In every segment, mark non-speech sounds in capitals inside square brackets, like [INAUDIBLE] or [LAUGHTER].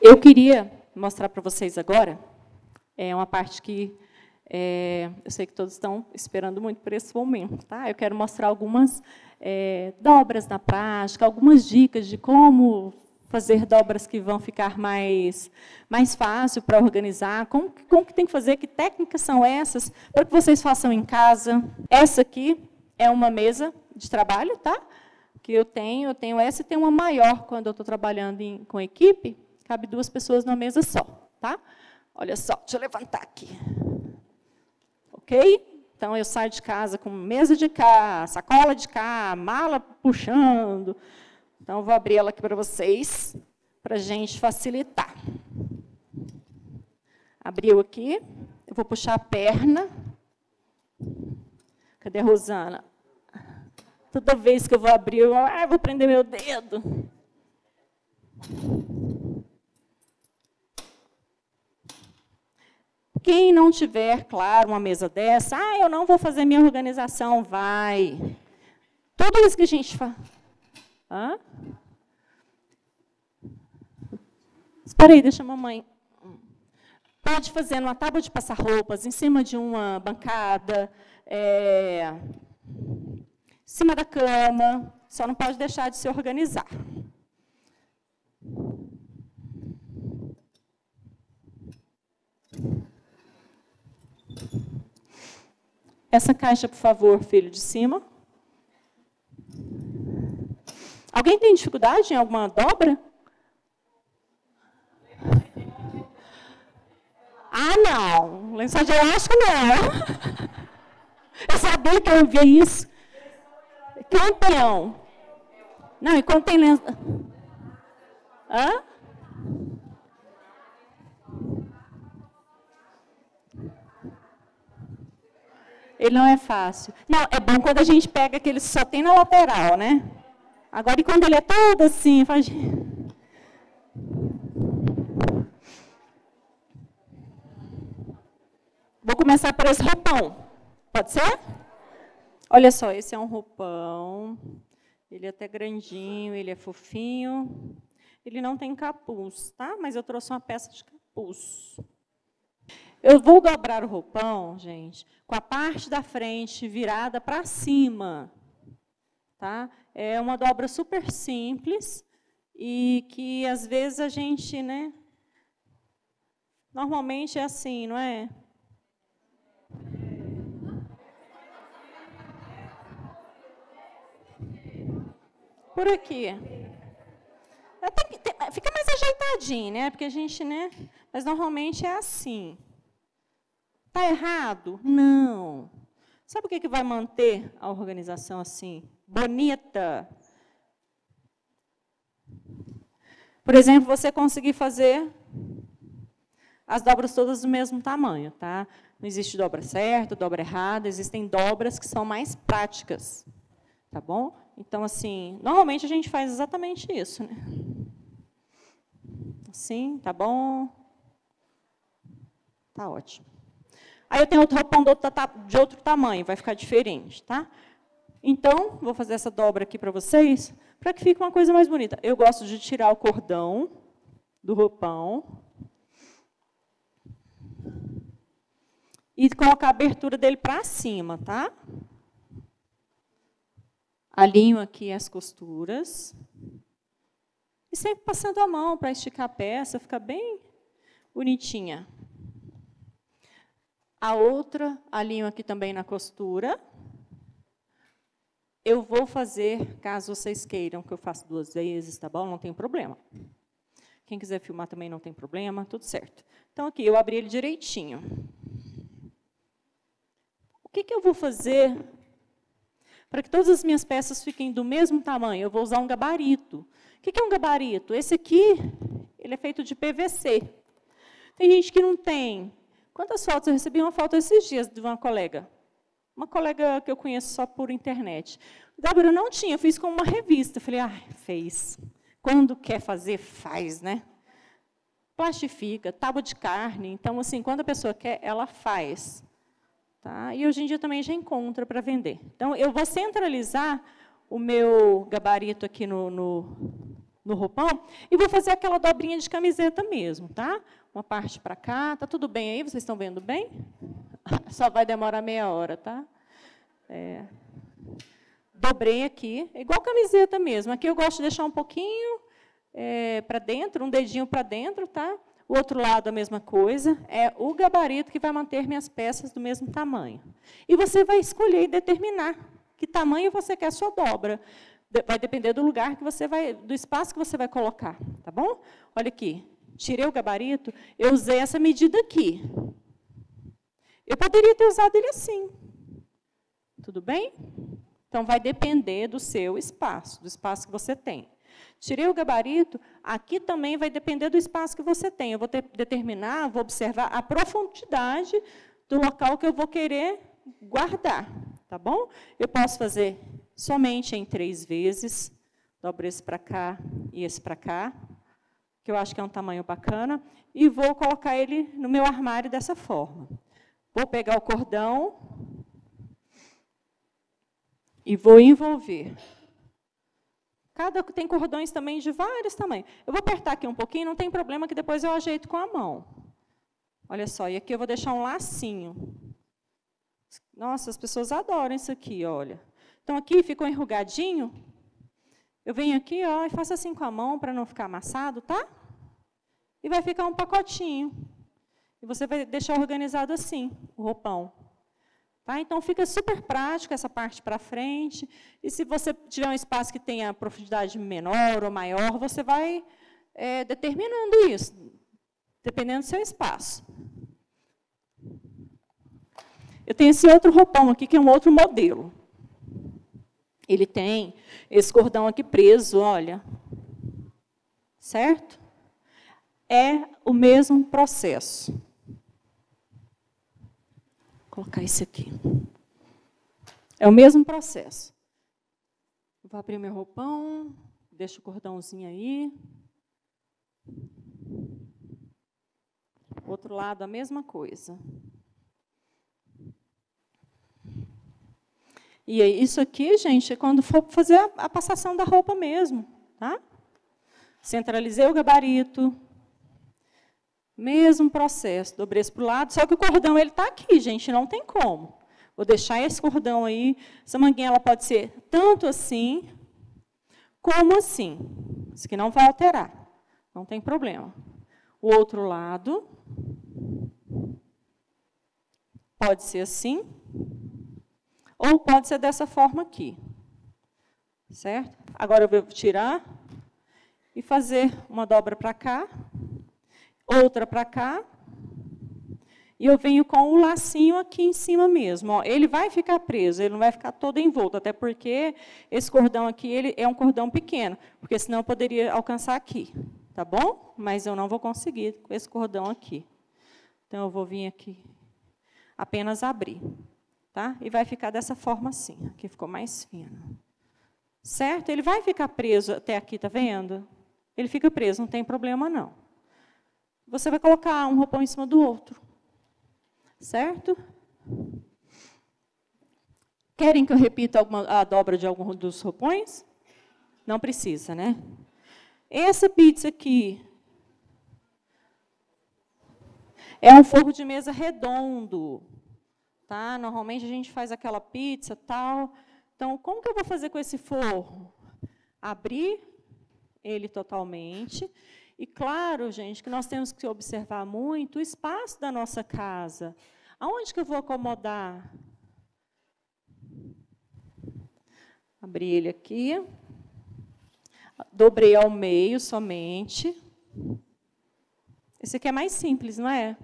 Eu queria mostrar para vocês agora, é uma parte que é, eu sei que todos estão esperando muito por esse momento. Tá? Eu quero mostrar algumas é, dobras na prática, algumas dicas de como fazer dobras que vão ficar mais, mais fácil para organizar, como, como que tem que fazer, que técnicas são essas, para que vocês façam em casa. Essa aqui é uma mesa de trabalho, tá? que eu tenho, eu tenho essa e tenho uma maior quando eu estou trabalhando em, com equipe, cabe duas pessoas numa mesa só. Tá? Olha só, deixa eu levantar aqui. Ok? Então, eu saio de casa com mesa de cá, sacola de cá, mala puxando, então, vou abrir ela aqui para vocês, para a gente facilitar. Abriu aqui, eu vou puxar a perna. Cadê a Rosana? Toda vez que eu vou abrir, eu ah, vou prender meu dedo. Quem não tiver, claro, uma mesa dessa, ah, eu não vou fazer minha organização, vai. Tudo isso que a gente faz. Espera aí, deixa a mamãe. Pode fazer numa tábua de passar roupas, em cima de uma bancada, é, em cima da cama, só não pode deixar de se organizar. Essa caixa, por favor, filho de cima. Alguém tem dificuldade em alguma dobra? Ah, não. Lençol de elástico, não. Eu sabia que eu via isso. Campeão. Não, e quando tem lençol... Hã? Ele não é fácil. Não, é bom quando a gente pega que só tem na lateral, né? Agora, e quando ele é todo assim, faz... Vou começar por esse roupão. Pode ser? Olha só, esse é um roupão. Ele é até grandinho, ele é fofinho. Ele não tem capuz, tá? Mas eu trouxe uma peça de capuz. Eu vou dobrar o roupão, gente, com a parte da frente virada para cima. Tá? É uma dobra super simples e que, às vezes, a gente... Né, normalmente é assim, não é? Por aqui. Fica mais ajeitadinho, né? Porque a gente, né? Mas normalmente é assim. Está errado? Não. Sabe o que, que vai manter a organização assim? Bonita. Por exemplo, você conseguir fazer as dobras todas do mesmo tamanho, tá? Não existe dobra certa, dobra errada, existem dobras que são mais práticas, tá bom? Então, assim, normalmente a gente faz exatamente isso, né? Assim, tá bom? Tá ótimo. Aí eu tenho outro roupão de outro tamanho, vai ficar diferente, tá? Então, vou fazer essa dobra aqui para vocês, para que fique uma coisa mais bonita. Eu gosto de tirar o cordão do roupão e colocar a abertura dele para cima, tá? Alinho aqui as costuras. E sempre passando a mão para esticar a peça, ficar bem bonitinha. A outra, alinho aqui também na costura. Eu vou fazer, caso vocês queiram, que eu faça duas vezes, tá bom? Não tem problema. Quem quiser filmar também não tem problema, tudo certo. Então, aqui, eu abri ele direitinho. O que, que eu vou fazer para que todas as minhas peças fiquem do mesmo tamanho? Eu vou usar um gabarito. O que, que é um gabarito? Esse aqui, ele é feito de PVC. Tem gente que não tem Quantas fotos? Eu recebi uma foto esses dias de uma colega. Uma colega que eu conheço só por internet. Débora, não tinha, eu fiz com uma revista. falei, ah, fez. Quando quer fazer, faz, né? Plastifica, tábua de carne. Então, assim, quando a pessoa quer, ela faz. Tá? E hoje em dia também já encontra para vender. Então, eu vou centralizar o meu gabarito aqui no, no, no roupão, e vou fazer aquela dobrinha de camiseta mesmo, tá? Uma parte para cá, tá tudo bem aí? Vocês estão vendo bem? [LAUGHS] Só vai demorar meia hora, tá? É. Dobrei aqui, igual camiseta mesmo. Aqui eu gosto de deixar um pouquinho é, para dentro, um dedinho para dentro, tá? O outro lado, a mesma coisa, é o gabarito que vai manter minhas peças do mesmo tamanho. E você vai escolher e determinar que tamanho você quer a sua dobra. Vai depender do lugar que você vai, do espaço que você vai colocar, tá bom? Olha aqui, tirei o gabarito, eu usei essa medida aqui. Eu poderia ter usado ele assim. Tudo bem? Então, vai depender do seu espaço, do espaço que você tem. Tirei o gabarito, aqui também vai depender do espaço que você tem. Eu vou ter, determinar, vou observar a profundidade do local que eu vou querer guardar, tá bom? Eu posso fazer somente em três vezes, dobro esse para cá e esse para cá, que eu acho que é um tamanho bacana, e vou colocar ele no meu armário dessa forma. Vou pegar o cordão e vou envolver. Cada tem cordões também de vários tamanhos. Eu vou apertar aqui um pouquinho, não tem problema que depois eu ajeito com a mão. Olha só, e aqui eu vou deixar um lacinho. Nossa, as pessoas adoram isso aqui, olha. Então, aqui ficou enrugadinho. Eu venho aqui ó, e faço assim com a mão para não ficar amassado, tá? E vai ficar um pacotinho. E você vai deixar organizado assim, o roupão. Tá? Então, fica super prático essa parte para frente. E se você tiver um espaço que tenha profundidade menor ou maior, você vai é, determinando isso, dependendo do seu espaço. Eu tenho esse outro roupão aqui, que é um outro modelo. Ele tem esse cordão aqui preso, olha. Certo? É o mesmo processo. Vou colocar esse aqui. É o mesmo processo. Vou abrir meu roupão, deixo o cordãozinho aí. Outro lado, a mesma coisa. E isso aqui, gente, é quando for fazer a, passação da roupa mesmo. Tá? Centralizei o gabarito. Mesmo processo, dobrei para o lado, só que o cordão ele está aqui, gente, não tem como. Vou deixar esse cordão aí. Essa manguinha ela pode ser tanto assim, como assim. Isso aqui não vai alterar, não tem problema. O outro lado pode ser assim, ou pode ser dessa forma aqui. Certo? Agora eu vou tirar e fazer uma dobra para cá, outra para cá, e eu venho com o lacinho aqui em cima mesmo. Ó. Ele vai ficar preso, ele não vai ficar todo envolto, até porque esse cordão aqui ele é um cordão pequeno, porque senão eu poderia alcançar aqui, tá bom? Mas eu não vou conseguir com esse cordão aqui. Então, eu vou vir aqui, apenas abrir. Tá? E vai ficar dessa forma assim. Aqui ficou mais fino. Certo? Ele vai ficar preso até aqui, tá vendo? Ele fica preso, não tem problema não. Você vai colocar um roupão em cima do outro. Certo? Querem que eu repita alguma, a dobra de algum dos roupões? Não precisa, né? Essa pizza aqui é um forro de mesa redondo tá? Normalmente a gente faz aquela pizza, tal. Então, como que eu vou fazer com esse forro? Abrir ele totalmente. E claro, gente, que nós temos que observar muito o espaço da nossa casa. Aonde que eu vou acomodar? Abri ele aqui. Dobrei ao meio somente. Esse aqui é mais simples, não é?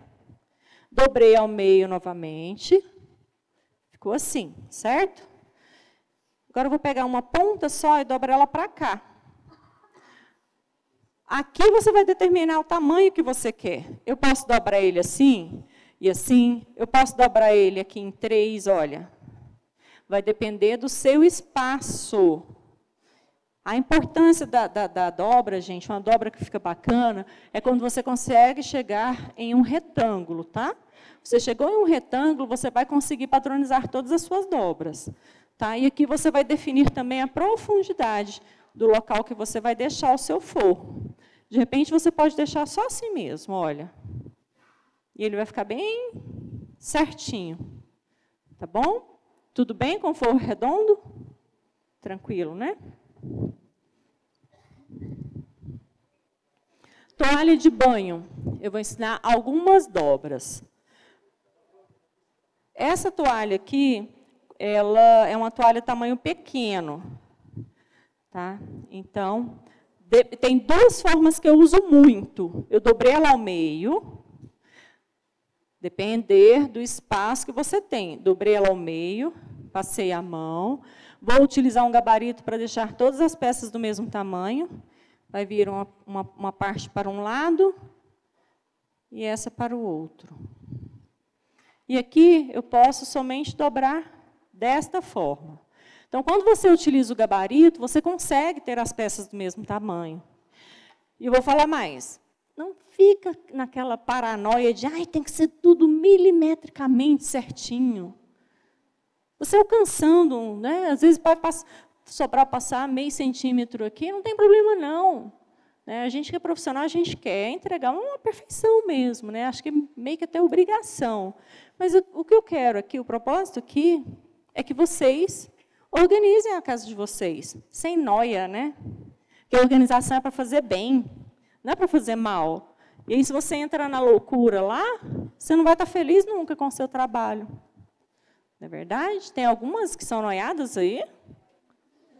Dobrei ao meio novamente. Ficou assim, certo? Agora eu vou pegar uma ponta só e dobrar ela para cá. Aqui você vai determinar o tamanho que você quer. Eu posso dobrar ele assim e assim. Eu posso dobrar ele aqui em três, olha. Vai depender do seu espaço. A importância da, da, da, dobra, gente, uma dobra que fica bacana, é quando você consegue chegar em um retângulo, tá? Você chegou em um retângulo, você vai conseguir padronizar todas as suas dobras. Tá? E aqui você vai definir também a profundidade do local que você vai deixar o seu forro. De repente, você pode deixar só assim mesmo, olha. E ele vai ficar bem certinho. Tá bom? Tudo bem com forro redondo? Tranquilo, né? Toalha de banho. Eu vou ensinar algumas dobras. Essa toalha aqui, ela é uma toalha tamanho pequeno. Tá? Então, de, tem duas formas que eu uso muito. Eu dobrei ela ao meio, depender do espaço que você tem. Dobrei ela ao meio, passei a mão, vou utilizar um gabarito para deixar todas as peças do mesmo tamanho. Vai vir uma, uma, uma parte para um lado e essa para o outro. E aqui eu posso somente dobrar desta forma. Então, quando você utiliza o gabarito, você consegue ter as peças do mesmo tamanho. E eu vou falar mais. Não fica naquela paranoia de, ai, tem que ser tudo milimetricamente certinho. Você alcançando, né? às vezes vai sobrar passar meio centímetro aqui, não tem problema não. Né? A gente que é profissional, a gente quer entregar uma perfeição mesmo. Né? Acho que meio que até obrigação. Mas o, que eu quero aqui, o propósito aqui, é que vocês Organizem a casa de vocês, sem noia, né? Que a organização é para fazer bem, não é para fazer mal. E aí, se você entra na loucura lá, você não vai estar feliz nunca com o seu trabalho. Não é verdade? Tem algumas que são noiadas aí?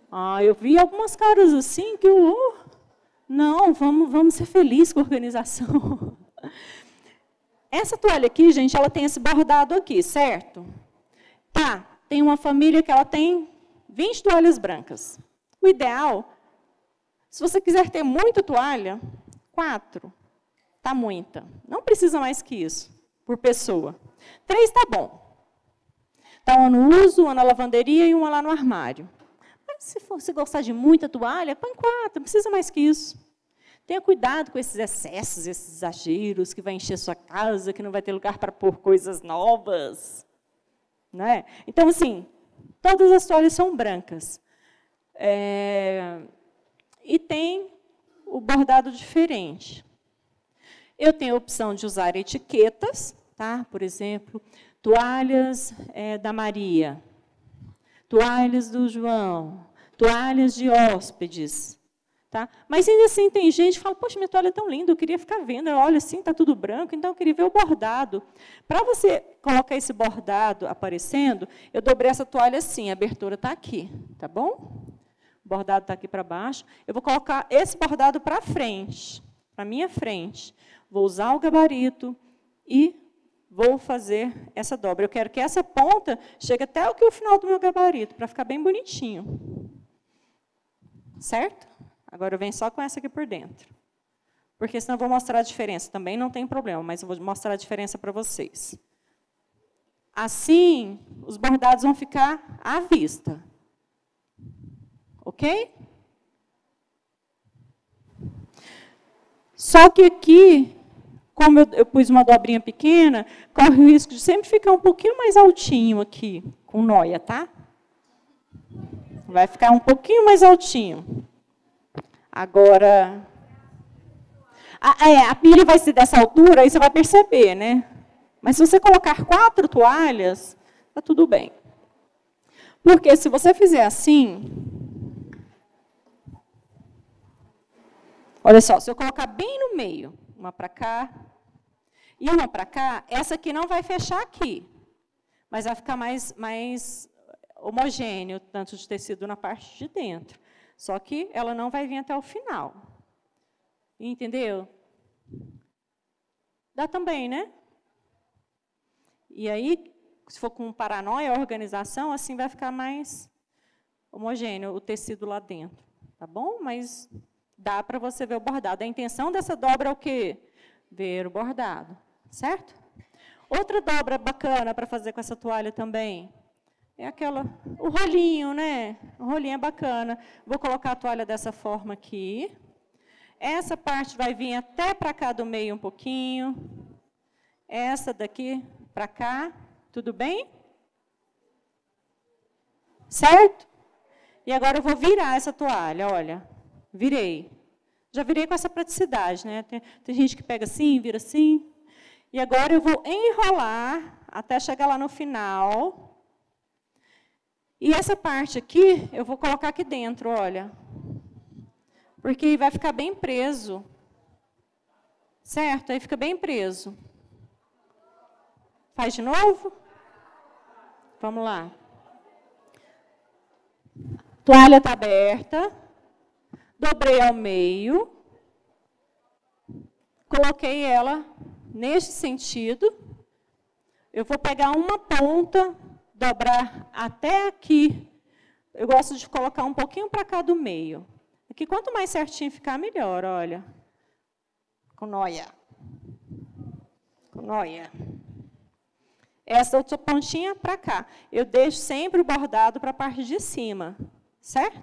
Ah, eu vi algumas caras assim que, uh, não, vamos, vamos ser felizes com a organização. Essa toalha aqui, gente, ela tem esse bordado aqui, certo? Tá, tem uma família que ela tem 20 toalhas brancas. O ideal, se você quiser ter muita toalha, quatro. Está muita. Não precisa mais que isso, por pessoa. Três está bom. Está uma no uso, uma na lavanderia e uma lá no armário. Se você gostar de muita toalha, põe quatro, não precisa mais que isso. Tenha cuidado com esses excessos, esses exageros que vai encher sua casa, que não vai ter lugar para pôr coisas novas. Né? Então, assim, Todas as toalhas são brancas. É, e tem o bordado diferente. Eu tenho a opção de usar etiquetas, tá? por exemplo, toalhas é, da Maria, toalhas do João, toalhas de hóspedes. Tá? Mas ainda assim tem gente que fala, poxa, minha toalha é tão linda, eu queria ficar vendo, olha assim, está tudo branco, então eu queria ver o bordado. Para você colocar esse bordado aparecendo, eu dobrei essa toalha assim, a abertura está aqui, tá bom? O bordado está aqui para baixo. Eu vou colocar esse bordado para frente, para minha frente. Vou usar o gabarito e vou fazer essa dobra. Eu quero que essa ponta chegue até o final do meu gabarito, para ficar bem bonitinho. Certo? Agora eu venho só com essa aqui por dentro. Porque senão eu vou mostrar a diferença. Também não tem problema, mas eu vou mostrar a diferença para vocês. Assim, os bordados vão ficar à vista. Ok? Só que aqui, como eu, eu, pus uma dobrinha pequena, corre o risco de sempre ficar um pouquinho mais altinho aqui, com noia, tá? Vai ficar um pouquinho mais altinho. Agora, a, é, a pilha vai ser dessa altura, aí você vai perceber, né? Mas se você colocar quatro toalhas, está tudo bem. Porque se você fizer assim, olha só, se eu colocar bem no meio, uma para cá e uma para cá, essa aqui não vai fechar aqui, mas vai ficar mais, mais homogêneo, tanto de tecido na parte de dentro. Só que ela não vai vir até o final. Entendeu? Dá também, né? E aí, se for com paranoia, organização, assim vai ficar mais homogêneo o tecido lá dentro. Tá bom? Mas dá para você ver o bordado. A intenção dessa dobra é o quê? Ver o bordado. Certo? Outra dobra bacana para fazer com essa toalha também é aquela, o rolinho, né? O rolinho é bacana. Vou colocar a toalha dessa forma aqui. Essa parte vai vir até para cá do meio um pouquinho. Essa daqui para cá. Tudo bem? Certo? E agora eu vou virar essa toalha, olha. Virei. Já virei com essa praticidade, né? Tem, tem gente que pega assim, vira assim. E agora eu vou enrolar até chegar lá no final. E essa parte aqui, eu vou colocar aqui dentro, olha. Porque vai ficar bem preso. Certo? Aí fica bem preso. Faz de novo? Vamos lá. Toalha está aberta. Dobrei ao meio. Coloquei ela neste sentido. Eu vou pegar uma ponta, dobrar até aqui. Eu gosto de colocar um pouquinho para cá do meio. Aqui, quanto mais certinho ficar, melhor, olha. Com noia. Com noia. Essa outra pontinha para cá. Eu deixo sempre o bordado para a parte de cima, certo?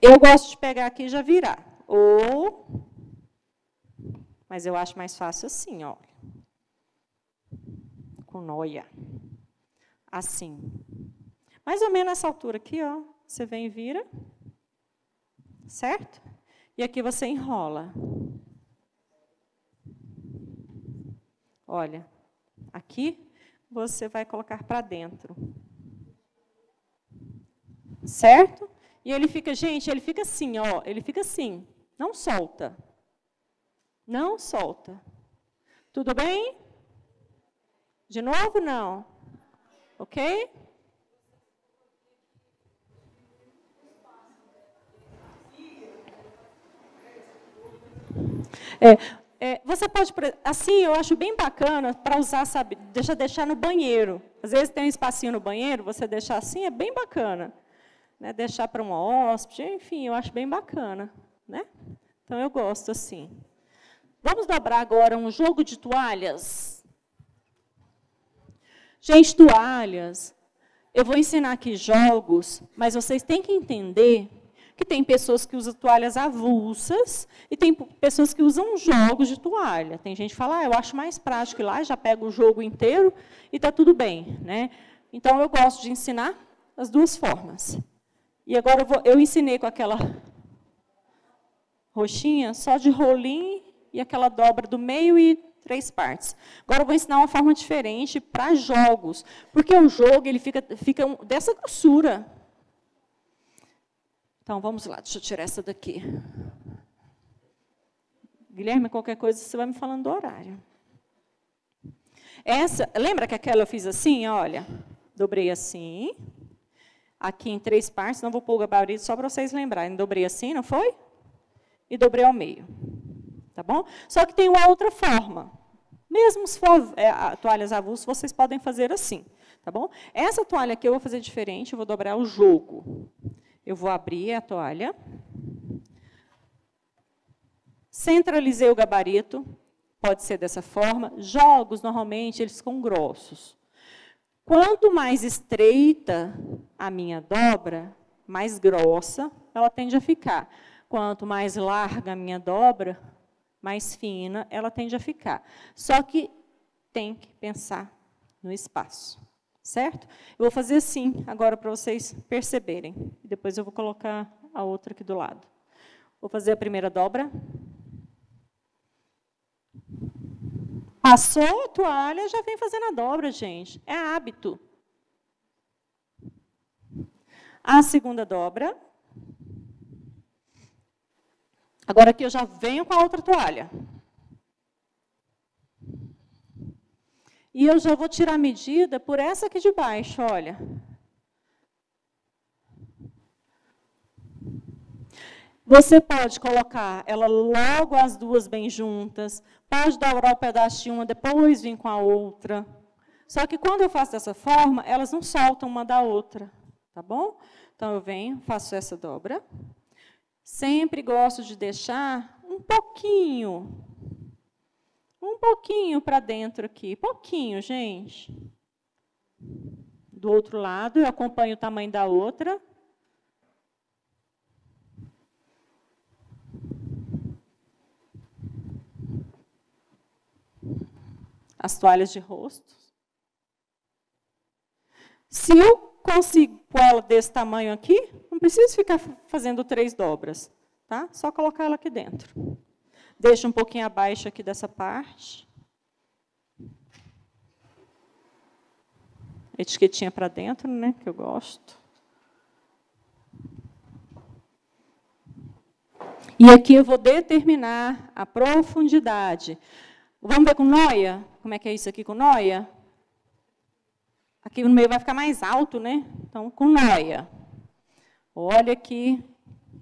Eu gosto de pegar aqui e já virar. Ou, mas eu acho mais fácil assim, ó. Noia. Assim. Mais ou menos nessa altura aqui, ó. Você vem e vira. Certo? E aqui você enrola. Olha, aqui você vai colocar para dentro. Certo? E ele fica, gente, ele fica assim, ó, ele fica assim, não solta. Não solta. Tudo bem? De novo, não? Ok? É, é, você pode, assim, eu acho bem bacana para usar, sabe, deixa deixar no banheiro. Às vezes tem um espacinho no banheiro, você deixar assim é bem bacana. Né, deixar para uma hóspede, enfim, eu acho bem bacana. Né? Então, eu gosto assim. Vamos dobrar agora um jogo de toalhas. Gente, toalhas. Eu vou ensinar aqui jogos, mas vocês têm que entender que tem pessoas que usam toalhas avulsas e tem pessoas que usam jogos de toalha. Tem gente que fala, ah, eu acho mais prático ir lá, já pego o jogo inteiro e está tudo bem. Né? Então, eu gosto de ensinar as duas formas. E agora eu, vou, eu ensinei com aquela roxinha, só de rolinho e aquela dobra do meio e três partes. Agora eu vou ensinar uma forma diferente para jogos, porque o jogo ele fica, fica dessa grossura. Então, vamos lá, deixa eu tirar essa daqui. Guilherme, qualquer coisa, você vai me falando do horário. Essa, lembra que aquela eu fiz assim, olha, dobrei assim, aqui em três partes, não vou pôr o gabarito só para vocês lembrarem. Dobrei assim, não foi? E dobrei ao meio. Tá bom? Só que tem uma outra forma. Mesmo se for é, toalhas avulsas, vocês podem fazer assim. Tá bom? Essa toalha aqui eu vou fazer diferente, eu vou dobrar o jogo. Eu vou abrir a toalha. Centralizei o gabarito, pode ser dessa forma. Jogos, normalmente, eles ficam grossos. Quanto mais estreita a minha dobra, mais grossa ela tende a ficar. Quanto mais larga a minha dobra, mais fina ela tende a ficar. Só que tem que pensar no espaço certo? Eu vou fazer assim agora para vocês perceberem. Depois eu vou colocar a outra aqui do lado. Vou fazer a primeira dobra. Passou a toalha, já vem fazendo a dobra, gente. É hábito. A segunda dobra. Agora aqui eu já venho com a outra toalha. E eu já vou tirar a medida por essa aqui de baixo, olha. Você pode colocar ela logo as duas bem juntas, pode dobrar o pedaço de uma, depois vir com a outra. Só que quando eu faço dessa forma, elas não soltam uma da outra, tá bom? Então, eu venho, faço essa dobra. Sempre gosto de deixar um pouquinho um pouquinho para dentro aqui, pouquinho, gente. Do outro lado, eu acompanho o tamanho da outra. As toalhas de rosto. Se eu consigo pôr ela desse tamanho aqui, não preciso ficar fazendo três dobras. Tá? Só colocar ela aqui dentro. Deixa um pouquinho abaixo aqui dessa parte. Etiquetinha para dentro, né, que eu gosto. E aqui eu vou determinar a profundidade. Vamos ver com noia? Como é que é isso aqui com noia? Aqui no meio vai ficar mais alto, né? Então, com noia. Olha aqui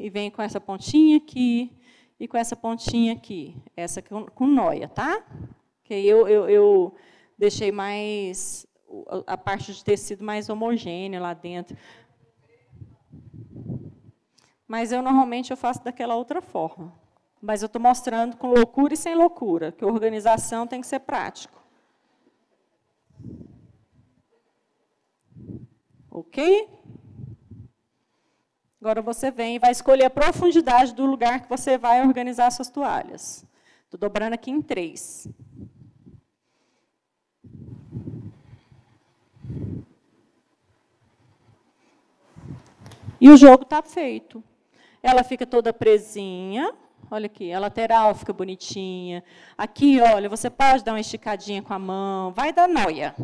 e vem com essa pontinha aqui e com essa pontinha aqui. Essa com, com noia, tá? Que eu, eu, eu deixei mais a parte de tecido mais homogênea lá dentro. Mas eu normalmente eu faço daquela outra forma. Mas eu estou mostrando com loucura e sem loucura, que organização tem que ser prático. Ok? Agora você vem e vai escolher a profundidade do lugar que você vai organizar suas toalhas. Estou dobrando aqui em três. E o jogo está feito. Ela fica toda presinha. Olha aqui, a lateral fica bonitinha. Aqui, olha, você pode dar uma esticadinha com a mão. Vai dar noia.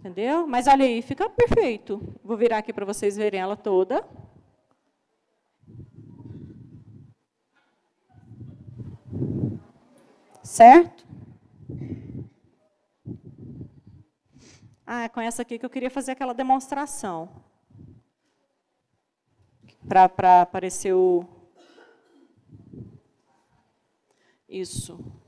Entendeu? Mas olha aí, fica perfeito. Vou virar aqui para vocês verem ela toda. Certo? Ah, é com essa aqui que eu queria fazer aquela demonstração para aparecer o. Isso.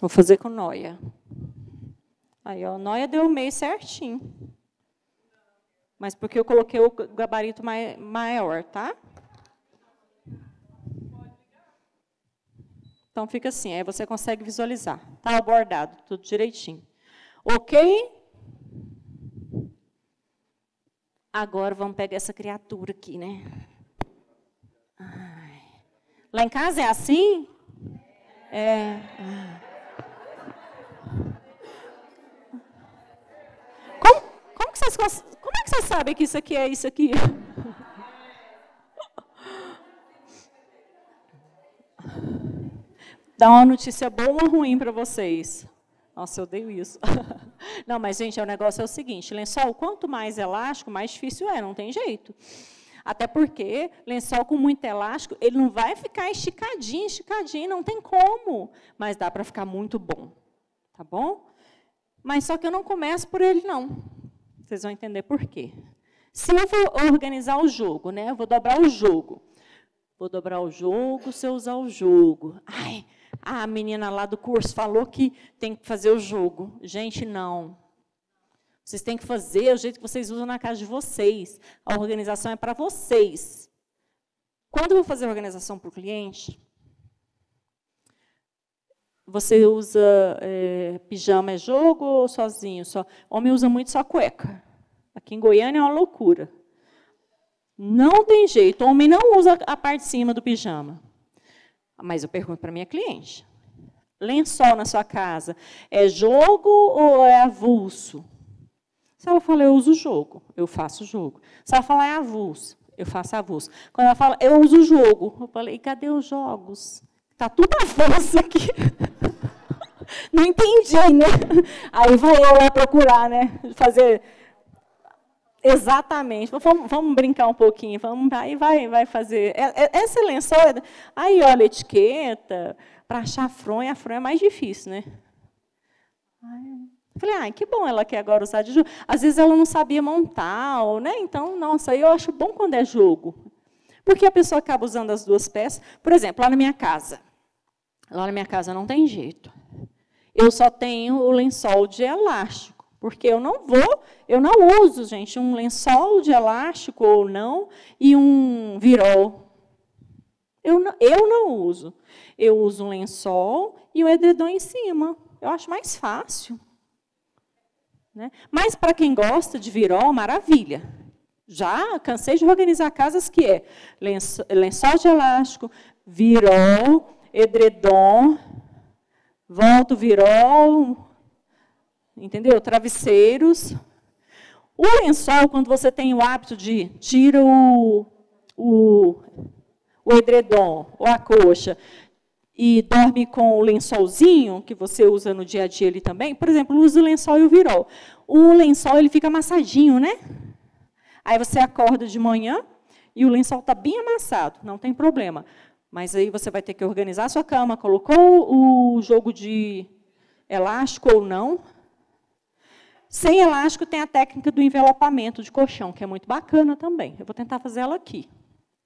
Vou fazer com noia. Aí, ó, noia deu o meio certinho. Mas porque eu coloquei o gabarito maior, tá? Então fica assim, aí você consegue visualizar. Tá bordado, tudo direitinho. Ok? Agora vamos pegar essa criatura aqui, né? Ai. Lá em casa é assim? É. Como, como, que como é que vocês sabem que isso aqui é isso aqui? [LAUGHS] Dá uma notícia boa ou ruim para vocês. Nossa, eu odeio isso. [LAUGHS] não, mas, gente, o negócio é o seguinte: lençol, quanto mais elástico, mais difícil é, não tem jeito. Até porque lençol com muito elástico, ele não vai ficar esticadinho, esticadinho, não tem como. Mas dá para ficar muito bom. Tá bom? Mas só que eu não começo por ele, não. Vocês vão entender por quê. Se eu for organizar o jogo, né? Eu vou dobrar o jogo. Vou dobrar o jogo se eu usar o jogo. Ai, a menina lá do curso falou que tem que fazer o jogo. Gente, não. Vocês têm que fazer o jeito que vocês usam na casa de vocês. A organização é para vocês. Quando eu vou fazer a organização para o cliente, você usa é, pijama é jogo ou sozinho? Só, homem usa muito só cueca. Aqui em Goiânia é uma loucura. Não tem jeito. Homem não usa a parte de cima do pijama. Mas eu pergunto para minha cliente: lençol na sua casa é jogo ou é avulso? Se ela fala, eu uso jogo, eu faço jogo. Se ela falar, é avulso, eu faço avulso. Quando ela fala, eu uso jogo, eu falei, cadê os jogos? Está tudo avulso aqui. Não entendi, né? Aí vai eu lá procurar, né? Fazer Exatamente. Vamos, vamos, brincar um pouquinho. Vamos, aí vai, vai fazer. É, é, esse lençol. É, aí, olha, etiqueta. Para achar a fronha, a fronha é mais difícil, né? falei, ah, que bom ela quer agora usar de jogo. Às vezes ela não sabia montar, né? Então, nossa, eu acho bom quando é jogo. Porque a pessoa acaba usando as duas peças. Por exemplo, lá na minha casa. Lá na minha casa não tem jeito. Eu só tenho o lençol de elástico. Porque eu não vou, eu não uso, gente, um lençol de elástico ou não e um virol. Eu não, eu não uso. Eu uso um lençol e um edredom em cima. Eu acho mais fácil. Né? Mas para quem gosta de virol, maravilha. Já cansei de organizar casas que é lençol de elástico, virol, edredom. Volta virol, entendeu? Travesseiros. O lençol, quando você tem o hábito de tira o, o, o edredom ou a coxa e dorme com o lençolzinho, que você usa no dia a dia ali também, por exemplo, usa o lençol e o virol. O lençol ele fica amassadinho, né? Aí você acorda de manhã e o lençol está bem amassado, não tem problema. Mas aí você vai ter que organizar a sua cama, colocou o jogo de elástico ou não. Sem elástico tem a técnica do envelopamento de colchão, que é muito bacana também. Eu vou tentar fazer ela aqui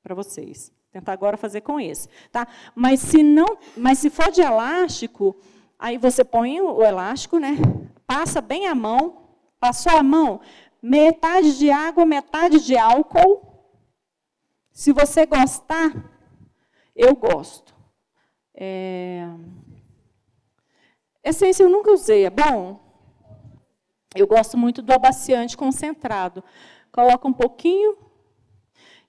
para vocês. Tentar agora fazer com esse, tá? Mas se não, mas se for de elástico, aí você põe o elástico, né? Passa bem a mão, passou a mão, metade de água, metade de álcool. Se você gostar, eu gosto. É... Essência eu nunca usei, é bom? Eu gosto muito do abaciante concentrado. Coloca um pouquinho,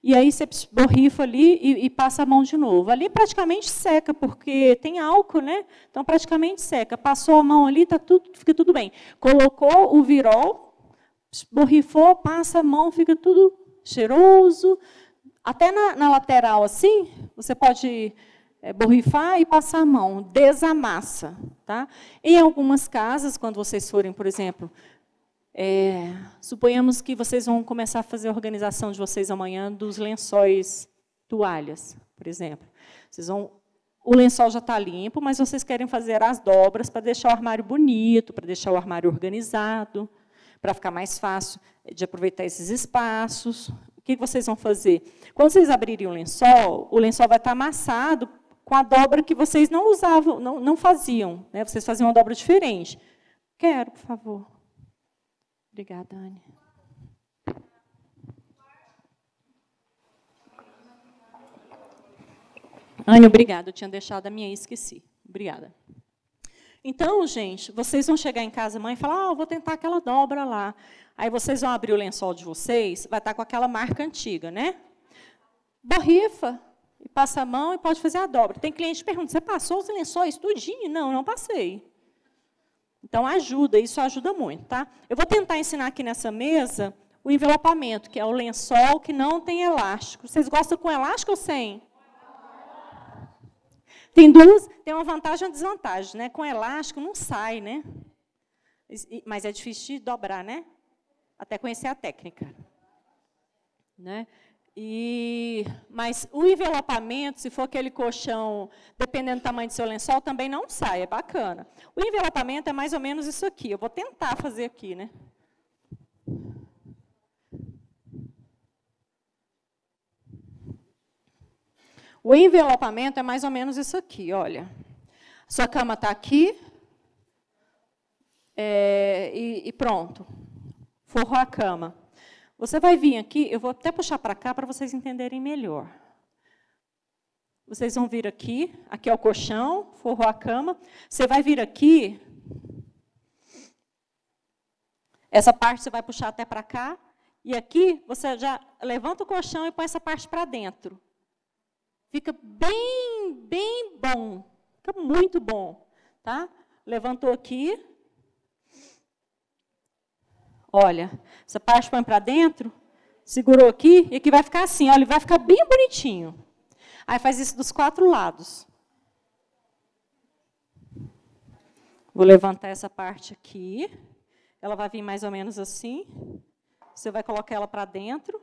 e aí você borrifa ali e, e, passa a mão de novo. Ali praticamente seca, porque tem álcool, né? Então praticamente seca. Passou a mão ali, tá tudo, fica tudo bem. Colocou o virol, borrifou, passa a mão, fica tudo cheiroso, até na, na lateral, assim, você pode é, borrifar e passar a mão, desamassa. Tá? Em algumas casas, quando vocês forem, por exemplo, é, suponhamos que vocês vão começar a fazer a organização de vocês amanhã dos lençóis toalhas, por exemplo. Vocês vão, o lençol já está limpo, mas vocês querem fazer as dobras para deixar o armário bonito, para deixar o armário organizado, para ficar mais fácil de aproveitar esses espaços o que vocês vão fazer? Quando vocês abrirem o lençol, o lençol vai estar amassado com a dobra que vocês não usavam, não, não faziam. Né? Vocês faziam uma dobra diferente. Quero, por favor. Obrigada, Anne. Anne, obrigada. Eu tinha deixado a minha e esqueci. Obrigada. Então, gente, vocês vão chegar em casa mãe, e falar, ah, vou tentar aquela dobra lá. Aí vocês vão abrir o lençol de vocês, vai estar com aquela marca antiga, né? Borrifa, e passa a mão e pode fazer a dobra. Tem cliente que pergunta, você passou os lençóis tudinho? Não, não passei. Então, ajuda, isso ajuda muito, tá? Eu vou tentar ensinar aqui nessa mesa o envelopamento, que é o lençol que não tem elástico. Vocês gostam com elástico ou sem? Tem duas, tem uma vantagem e uma desvantagem, né? Com elástico não sai, né? Mas é difícil de dobrar, né? até conhecer a técnica. Né? E, mas o envelopamento, se for aquele colchão, dependendo do tamanho do seu lençol, também não sai, é bacana. O envelopamento é mais ou menos isso aqui. Eu vou tentar fazer aqui, né? O envelopamento é mais ou menos isso aqui, olha. Sua cama está aqui, é, e, e pronto forrou a cama. Você vai vir aqui, eu vou até puxar para cá para vocês entenderem melhor. Vocês vão vir aqui, aqui é o colchão, forrou a cama. Você vai vir aqui, essa parte você vai puxar até para cá, e aqui você já levanta o colchão e põe essa parte para dentro. Fica bem, bem bom. Fica muito bom. Tá? Levantou aqui, Olha, essa parte põe para dentro, segurou aqui, e aqui vai ficar assim, olha, vai ficar bem bonitinho. Aí faz isso dos quatro lados. Vou levantar essa parte aqui. Ela vai vir mais ou menos assim. Você vai colocar ela para dentro.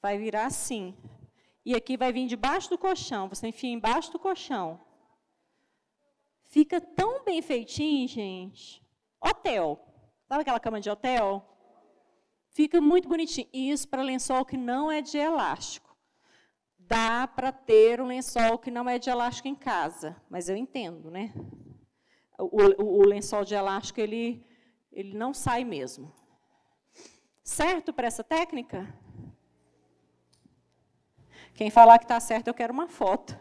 Vai virar assim. E aqui vai vir debaixo do colchão. Você enfia embaixo do colchão. Fica tão bem feitinho, gente. Hotel. Sabe aquela cama de hotel? Fica muito bonitinho. Isso para lençol que não é de elástico. Dá para ter um lençol que não é de elástico em casa, mas eu entendo, né? O, o, o lençol de elástico ele, ele não sai mesmo. Certo para essa técnica? Quem falar que está certo, eu quero uma foto.